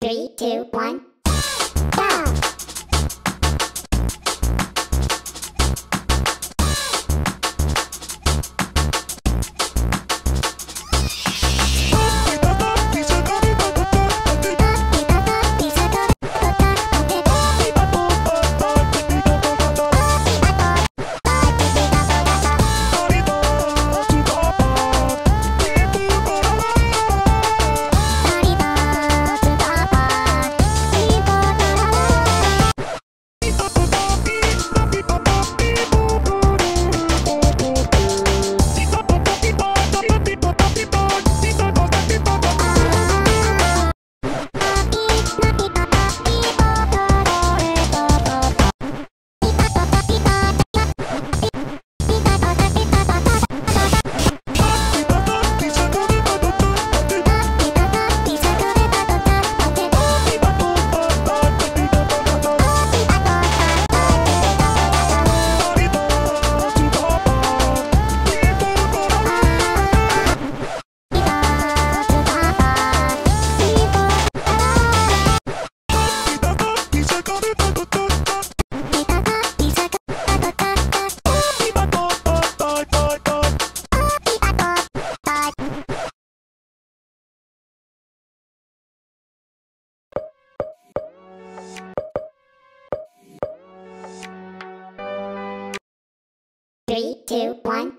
Three, two, one, two, one,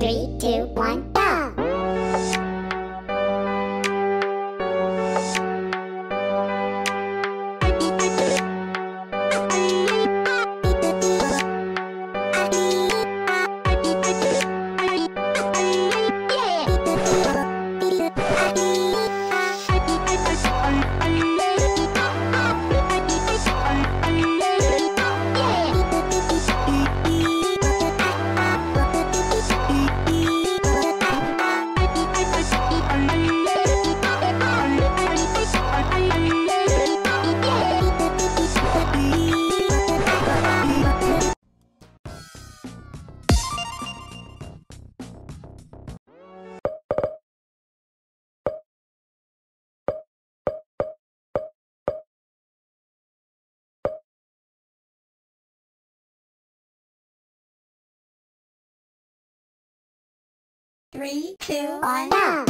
Three, two, one, Three, two, one, go!